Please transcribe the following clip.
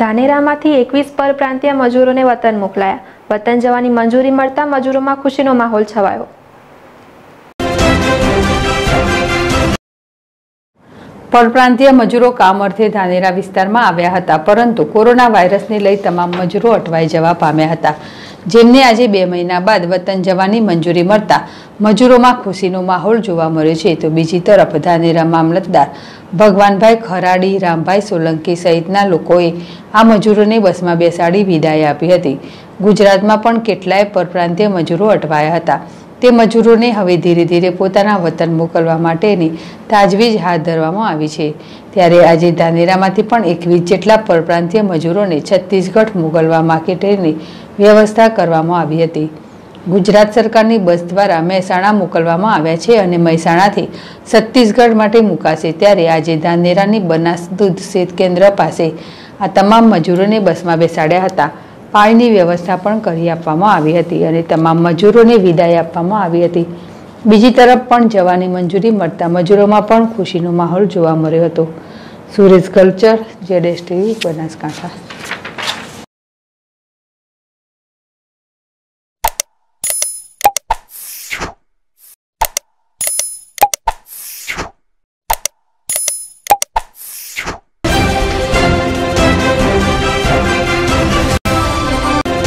ધાનેરામાંથી એકવીસ પરપ્રાંતીય મજૂરોને વતન મોકલાયા. વતન જવાની મંજૂરી મળતા મજૂરોમાં ખુશીનો માહોલ છવાયો. પરપ્રાંતીય મજૂરો કામ અર્થે ધાનેરા વિસ્તારમાં આવ્યા હતા, પરંતુ કોરોના વાયરસને લઈ તમામ મજૂરો અટવાઈ જવા પામ્યા હતા. જેમને આજે બે મહિના બાદ વતન જવાની મંજૂરી મળતા મજૂરોમાં ખુશીનો માહોલ જોવા મળ્યો છે. તો બીજી તરફ ધાનેરા મામલતદાર ભગવાનભાઈ ખરાડી, રામભાઈ સોલંકી સહિતના લોકોએ આ મજૂરોને બસમાં બેસાડી વિદાય આપી હતી. ગુજરાતમાં પણ કેટલાય પરપ્રાંતીય મજૂરો અટવાયા હતા. તે મજૂરોને હવે ધીરે ધીરે પોતાના વતન મોકલવા માટેની તાજવીજ હાથ ધરવામાં આવી છે. ત્યારે આજે ધાનેરામાંથી પણ એકવીસ જેટલા પરપ્રાંતીય મજૂરોને છત્તીસગઢ મોકલવા માર્કેટની વ્યવસ્થા કરવામાં આવી હતી. ગુજરાત સરકારની બસ દ્વારા મહેસાણા મોકલવામાં આવ્યા છે અને મહેસાણાથી છત્તીસગઢ માટે મુકાશે ત્યારે આજે ધાનેરાની બનાસ દૂધ શેત કેન્દ્ર પાસે આ તમામ મજૂરોને બસમાં બેસાડ્યા હતા. પાણીની વ્યવસ્થા પણ કરી આપવામાં આવી હતી અને તમામ મજૂરોને વિદાય આપવામાં આવી હતી. બીજી તરફ પણ જવાની મંજૂરી મળતા મજૂરોમાં પણ ખુશીનો માહોલ જોવા મળ્યો હતો. સુરેશ કલ્ચર, જેડેશ ટીવી, બનાસકાંઠા.